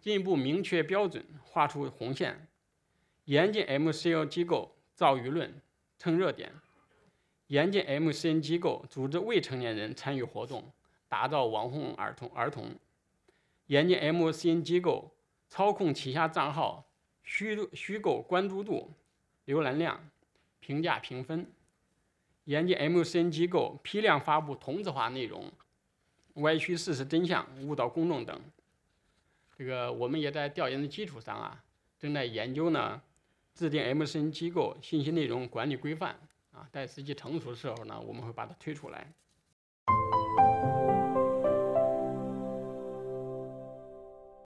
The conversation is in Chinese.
进一步明确标准，画出红线，严禁 MCN 机构造舆论、蹭热点；严禁 MCN 机构组织未成年人参与活动，打造网红儿童儿童；严禁 MCN 机构操控旗下账号虚虚构关注度、浏览量、评价评分；严禁 MCN 机构批量发布同质化内容。歪曲事实真相、误导公众等，这个我们也在调研的基础上啊，正在研究呢，制定 MCN 机构信息内容管理规范啊，待时机成熟的时候呢，我们会把它推出来。